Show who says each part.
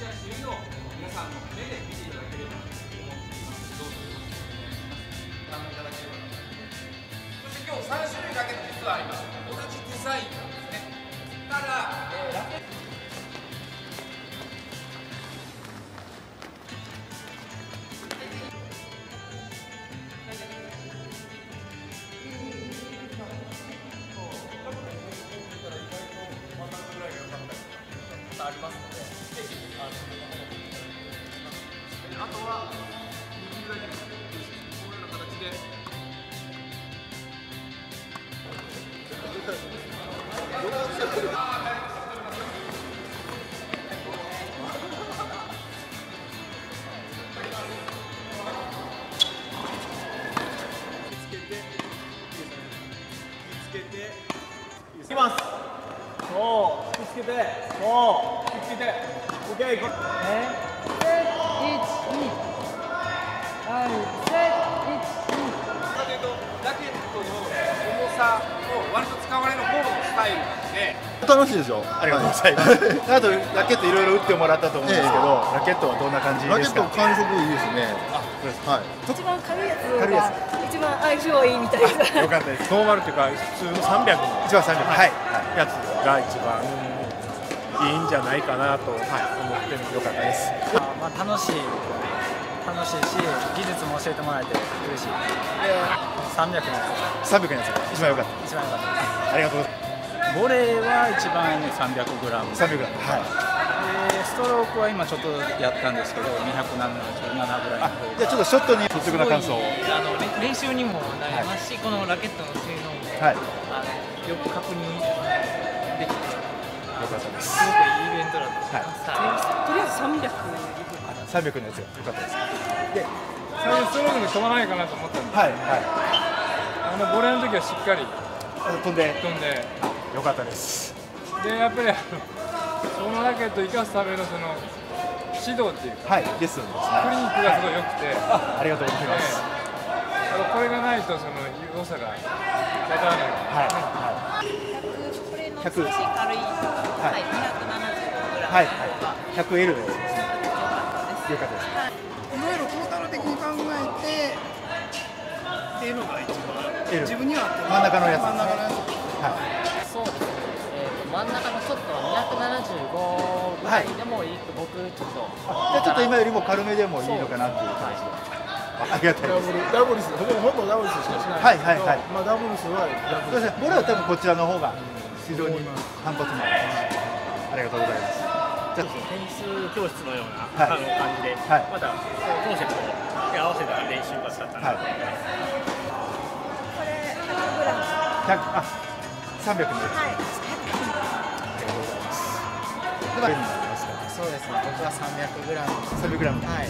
Speaker 1: 試合を皆さんの目で見ていただければと思っていますどうぞよろしくお願いしますご覧いただければと思いますそして今日3種類だけ実はあります同じデザインなんですねただ、えー、あります。あとは握るだけこのような形でどうしよういきま
Speaker 2: すもう引きつけてもう引きつけて。OK こか
Speaker 3: というと
Speaker 1: ラケットの重さを割と使われる方のスタイルなので
Speaker 4: 楽しいですよ。あ
Speaker 5: りがとうございます。あとラケットいろいろ打ってもらったと思うんですけど、ラケットはどんな感じラケットですか。
Speaker 4: 感触いいですね
Speaker 5: はい。
Speaker 6: 一番軽いやつ軽いやが一番相性いいみたいな。よ
Speaker 5: かったで
Speaker 1: す。ノーマルというか普通の300の。一番三百。は
Speaker 5: い。
Speaker 1: やつが一番いいんじゃないかなと思ってよかったです。
Speaker 7: まあ、楽しい楽しいし技術も教えてもらえて嬉しいで300のや
Speaker 5: 三百のやつが一番良かった。
Speaker 7: つ一番良かった
Speaker 5: ありがとうございます。
Speaker 7: ボレーは一番ね 300g 三百グラム。
Speaker 5: はい。
Speaker 7: でストロークは今ちょっとやったんですけど277ぐらいあ、じゃ
Speaker 5: あちょっとショットに率直な感想を。
Speaker 3: あのれ練習にもなりますし、このラケットの性能も、はい。あのよく確認できて、よかったです。すごくいいイベントだったはいさと
Speaker 8: り
Speaker 3: あえず
Speaker 8: 300
Speaker 5: 三百のやつがよかったです。で、
Speaker 9: 最初ストロークで飛ばないかなと思ったんではい
Speaker 5: は
Speaker 9: あのボレーの時はしっかりい。
Speaker 5: 飛んで
Speaker 9: 飛んで
Speaker 5: よかったです。
Speaker 9: でやっぱりあのそのラケットを生かすためのその指導っていうかはい。レ
Speaker 5: ッスンですね。クリニッ
Speaker 9: クがすごい良くて、ええ
Speaker 5: あ、ありがとうございます。
Speaker 9: あのこれがないとその良さがわからないはい。
Speaker 5: はい。これの100少し
Speaker 6: 軽い、は
Speaker 5: はい。い、
Speaker 6: 275グラ
Speaker 5: ム。はい。の方が百 L のやつですね。
Speaker 6: 良かったで
Speaker 5: す。よかったです。
Speaker 10: い。ろ
Speaker 11: い
Speaker 10: ろ
Speaker 11: ト
Speaker 10: ー
Speaker 11: タル的
Speaker 10: に
Speaker 11: 考
Speaker 10: え
Speaker 11: て
Speaker 1: L が一番。
Speaker 5: L 自分には真ん中のやつ。真ん中のやつ。はい。
Speaker 12: そうですね、えーと真ん中のちょっと275ぐらいでもいいと僕ちょっと、じゃあちょっと今よ
Speaker 5: りも軽めでもいいのかなっていう感じで。あありがたいです。ダ
Speaker 4: ブルスほぼほぼダブルスしかしな
Speaker 5: いはいはいはい。
Speaker 4: まあダブルスは
Speaker 5: そうですね。ボレーは多分こちらの方が非常に反発もあります。ありがとうございます。じゃテ
Speaker 2: ニス教室のような、はいあの感じで、はいまたコンセプトに合わせた練習がしたかあ、な、はい。こ
Speaker 4: れ100グラム。
Speaker 5: 百あ、三百のやつ。はい。ありがとうございます。そ
Speaker 7: うですね僕は 300g
Speaker 5: 三百グラム。はい